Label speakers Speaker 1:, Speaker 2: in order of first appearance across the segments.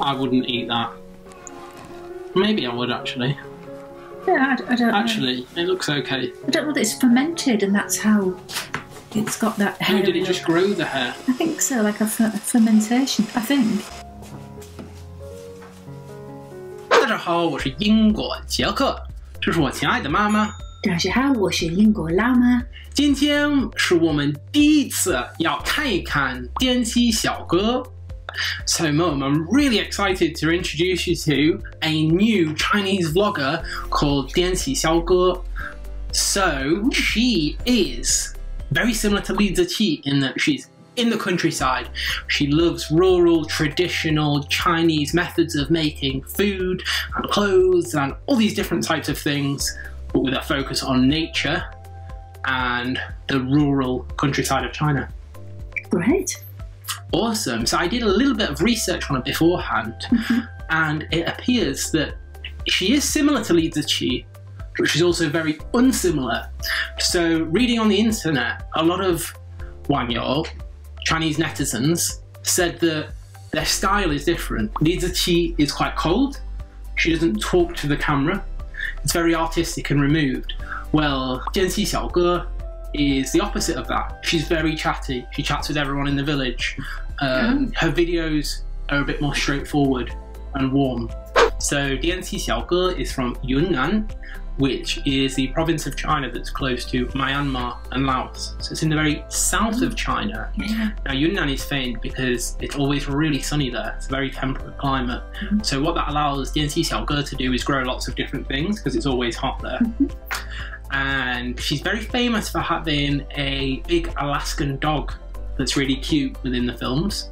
Speaker 1: I wouldn't eat that. Maybe I would actually.
Speaker 2: Yeah, I, I don't know.
Speaker 1: Actually, it looks okay.
Speaker 2: I don't know that it's fermented and that's how it's got that
Speaker 1: Oh,
Speaker 2: hair.
Speaker 1: did it just grow the hair?
Speaker 2: I think so, like a, fer- fermentation. I think.
Speaker 1: 大家好，我是英国杰克，这是我亲爱的妈妈。
Speaker 2: 大家好，我是英国老妈。
Speaker 1: 今天是我们第一次要看一看电器小哥。 So, Mum, I'm really excited to introduce you to a new Chinese vlogger called Dianxi Xiaoge. So, she is very similar to Li Ziqi in that she's in the countryside. She loves rural, traditional Chinese methods of making food and clothes and all these different types of things, but with a focus on nature and the rural countryside of China.
Speaker 2: Great.
Speaker 1: Awesome. So I did a little bit of research on her beforehand, mm-hmm. and it appears that she is similar to Li Ziqi, but she's also very unsimilar. So reading on the internet, a lot of Wanyo, Chinese netizens, said that their style is different. Li Ziqi is quite cold. She doesn't talk to the camera. It's very artistic and removed. Well, Dianxi Xiaoge is the opposite of that. She's very chatty. She chats with everyone in the village. Um, mm-hmm. Her videos are a bit more straightforward and warm. So Dianxi Xiaoge is from Yunnan, which is the province of China that's close to Myanmar and Laos. So it's in the very south of mm-hmm. China.
Speaker 2: Yeah.
Speaker 1: Now Yunnan is famed because it's always really sunny there. It's a very temperate climate. Mm-hmm. So what that allows Dianxi Xiaoge to do is grow lots of different things because it's always hot there And she's very famous for having a big Alaskan dog that's really cute within the films.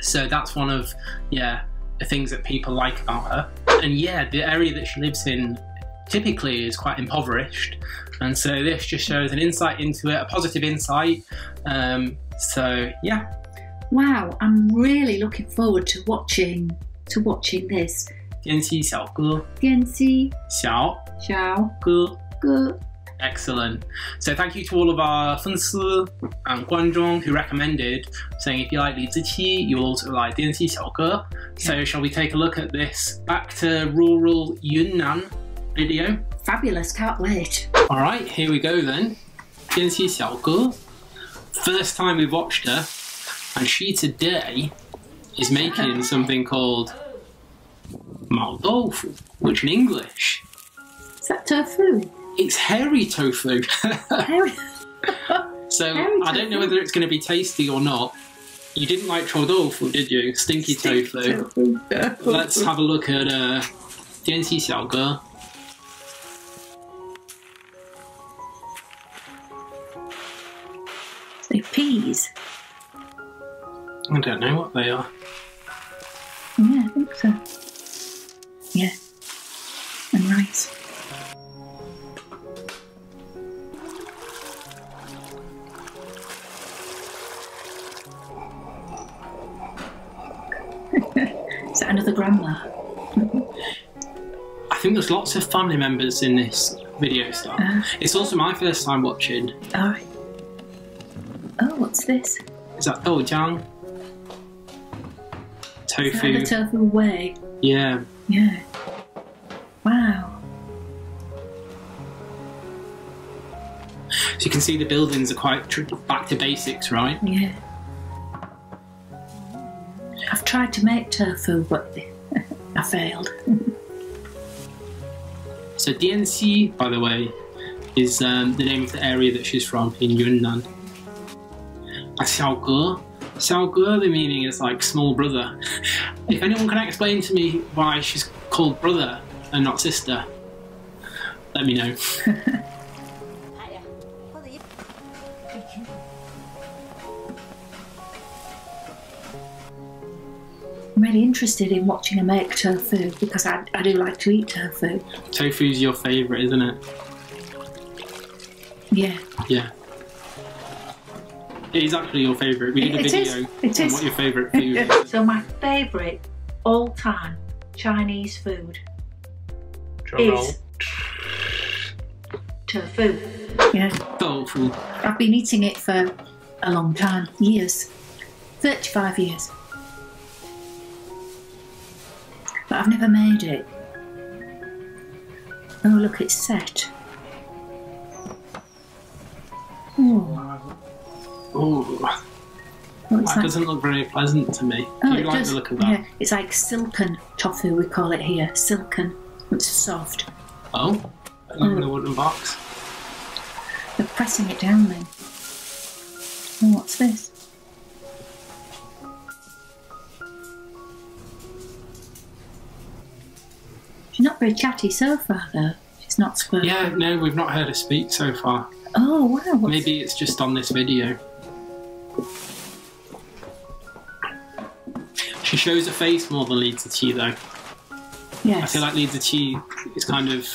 Speaker 1: So that's one of yeah the things that people like about her. And yeah, the area that she lives in typically is quite impoverished, and so this just shows an insight into it, a positive insight. Um, so yeah,
Speaker 2: Wow, I'm really looking forward to watching to watching this.
Speaker 1: 电器小哥，
Speaker 2: 电视
Speaker 1: 小
Speaker 2: 小
Speaker 1: 哥。 Excellent. So thank you to all of our fans and 观众 who recommended saying if you like Li Ziqi, you also like Dianxi Xiaoge. So shall we take a look at this back to rural Yunnan video?
Speaker 2: Fabulous, can't wait.
Speaker 1: All right, here we go then. Dianxi Xiaoge. First time we've watched her and she today is making something called maodoufu, which in English.
Speaker 2: Is that tofu?
Speaker 1: It's hairy tofu. so
Speaker 2: hairy
Speaker 1: I don't know whether it's going to be tasty or not. You didn't like Trodolfo, did you? Stinky, Stinky tofu.
Speaker 2: tofu.
Speaker 1: Let's have a look at uh, Dianxi Xiaoge.
Speaker 2: So peas.
Speaker 1: I don't know what they are.
Speaker 2: Yeah, I think so. Yeah. And rice. That another grandma?
Speaker 1: I think there's lots of family members in this video star.
Speaker 2: Uh.
Speaker 1: It's also my first time watching.
Speaker 2: Alright. Oh, what's this?
Speaker 1: Is that doujiang?
Speaker 2: Is that
Speaker 1: Tofu.
Speaker 2: the tofu way?
Speaker 1: Yeah.
Speaker 2: Yeah. Wow.
Speaker 1: So you can see the buildings are quite back to basics, right?
Speaker 2: Yeah. Tried to make tofu, but I failed.
Speaker 1: So Dianxi, by the way, is um, the name of the area that she's from in Yunnan. And Xiaoge, Xiaoge, the meaning is like small brother. If anyone can explain to me why she's called brother and not sister, let me know.
Speaker 2: I'm really interested in watching her make tofu because I, I do like to eat tofu.
Speaker 1: Tofu's your favourite, isn't it?
Speaker 2: Yeah.
Speaker 1: Yeah. It is actually your favourite. We did a
Speaker 2: It is.
Speaker 1: video
Speaker 2: It
Speaker 1: on
Speaker 2: is.
Speaker 1: what your favourite food is.
Speaker 2: so my favourite all-time Chinese food
Speaker 1: Drum roll.
Speaker 2: is tofu. Yeah.
Speaker 1: Tofu.
Speaker 2: I've been eating it for a long time, years, 35 years. But I've never made it. Oh, look, it's set. Oh,
Speaker 1: Oh,
Speaker 2: oh
Speaker 1: that
Speaker 2: like,
Speaker 1: doesn't look very pleasant to me.
Speaker 2: oh,
Speaker 1: Do you
Speaker 2: it
Speaker 1: like
Speaker 2: does.
Speaker 1: the look of that?
Speaker 2: Yeah, it's like silken tofu, we call it here. Silken. It's soft.
Speaker 1: Oh,
Speaker 2: Mm.
Speaker 1: in a wooden box.
Speaker 2: They're pressing it down then. Oh, what's this? Very chatty so far, though. She's not spoken.
Speaker 1: Yeah, no, we've not heard her speak so far.
Speaker 2: Oh, wow. What's
Speaker 1: Maybe it's just on this video. She shows her face more than Li Ziqi, though.
Speaker 2: Yes.
Speaker 1: I feel like Li Ziqi is kind of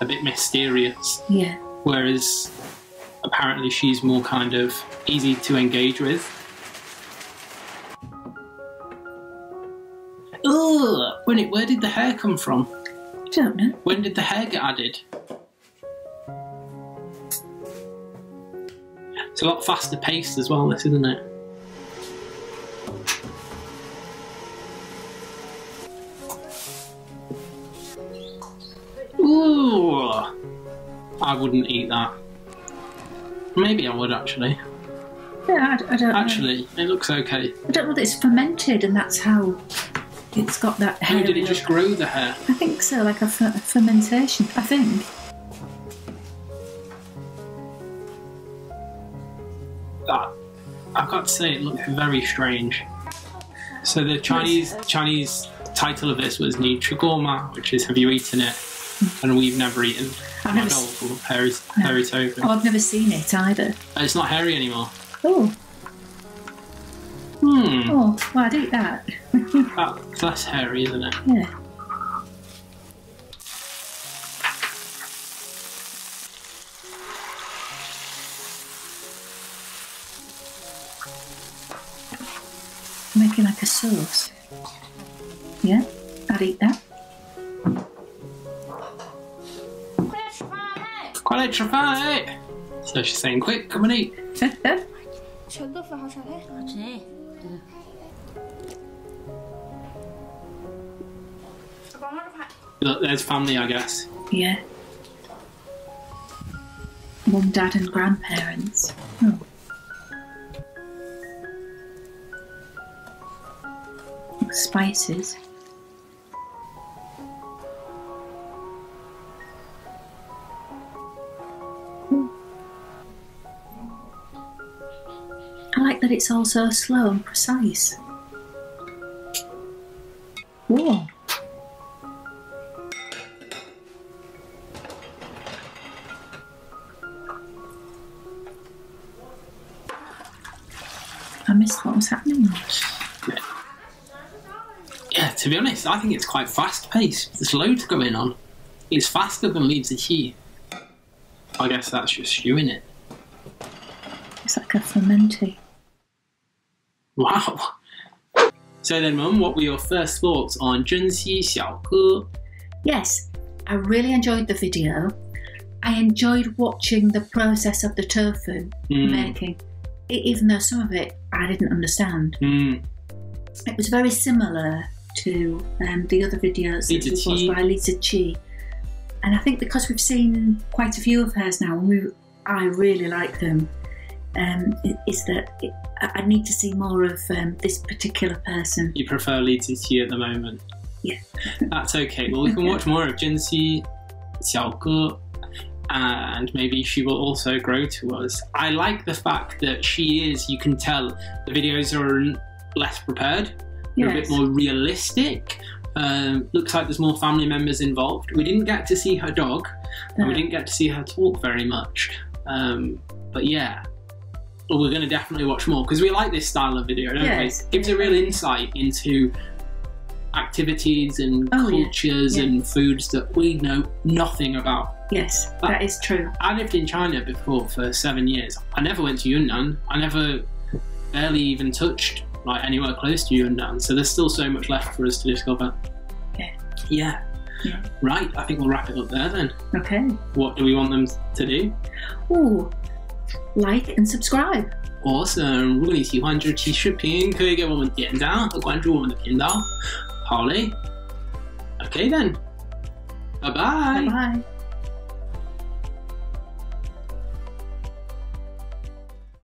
Speaker 1: a bit mysterious,
Speaker 2: Yeah.
Speaker 1: whereas apparently she's more kind of easy to engage with. Ugh! When it, where did the hair come from?
Speaker 2: Don't know.
Speaker 1: When did the hair get added? It's a lot faster paced as well, this, isn't it? Ooh! I wouldn't eat that. Maybe I would actually.
Speaker 2: Yeah, I, I don't know.
Speaker 1: Actually, it looks okay.
Speaker 2: I don't know that it's fermented and that's how it's got that hair.
Speaker 1: did it just grow the hair?
Speaker 2: I think so, like a, fer- a fermentation. I think.
Speaker 1: that I've got to say it looked very strange. So the Chinese Chinese title of this was Nutrigorma, which is Have you eaten it? And we've never eaten.
Speaker 2: I've never
Speaker 1: dog
Speaker 2: s-
Speaker 1: called hairy, hairy tofu.
Speaker 2: Oh, I've never seen it either.
Speaker 1: It's not hairy anymore.
Speaker 2: Oh,
Speaker 1: Hmm,
Speaker 2: oh, well, I'd eat that.
Speaker 1: Oh, that's less hairy, isn't it?
Speaker 2: Yeah. Making like a sauce. Yeah, I'd eat that.
Speaker 1: Quite extra fat. So she's saying, quick, come and eat. there's family, I guess.
Speaker 2: yeah. Mum, dad, and grandparents. Oh. Spices. I like that it's all so slow and precise. Whoa. missed what was happening.
Speaker 1: Yeah, to be honest, I think it's quite fast paced. There's loads going on. It's faster than Leaves of Tea. I guess that's just you in it.
Speaker 2: It's like a fermenti.
Speaker 1: Wow. So then, Mum, what were your first thoughts on Dianxi Xiaoge?
Speaker 2: Yes, I really enjoyed the video. I enjoyed watching the process of the tofu
Speaker 1: mm.
Speaker 2: making even though some of it I didn't understand.
Speaker 1: Mm.
Speaker 2: It was very similar to um, the other videos that we watched by Li Ziqi. And I think because we've seen quite a few of hers now, and we, I really like them, um, is that it, I need to see more of um, this particular person.
Speaker 1: You prefer Li Ziqi at the moment?
Speaker 2: Yeah.
Speaker 1: That's okay. Well, we can watch more of Jin Xi, Xiao Ge, and maybe she will also grow to us. I like the fact that she is, you can tell, the videos are less prepared. They're a bit more realistic. Um, looks like there's more family members involved. We didn't get to see her dog, and we didn't get to see her talk very much. Um, but yeah, well, we're going to definitely watch more because we like this style of video, don't
Speaker 2: Yes.
Speaker 1: we? Gives a real insight into activities and
Speaker 2: Oh, yeah.
Speaker 1: cultures
Speaker 2: Yeah.
Speaker 1: and foods that we know nothing about.
Speaker 2: Yes, that is true.
Speaker 1: I lived in China before for seven years. I never went to Yunnan. I never barely even touched like anywhere close to Yunnan. So there's still so much left for us to discover.
Speaker 2: Yeah.
Speaker 1: Yeah.
Speaker 2: Yeah.
Speaker 1: Right. I think we'll wrap it up there then.
Speaker 2: Okay.
Speaker 1: What do we want them to do?
Speaker 2: Ooh, like and subscribe.
Speaker 1: Awesome！如果你喜欢这期视频，可以给我们点赞和关注我们的频道。 好嘞，Okay then. Bye bye.
Speaker 2: Bye bye.